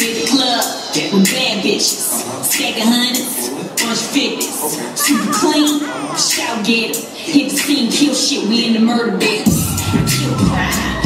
In the club with bad bitches. Stack of hundreds, bunch fifties. Super clean, shout get em. Hit the scene, kill shit, we in the murder business. Kill pride.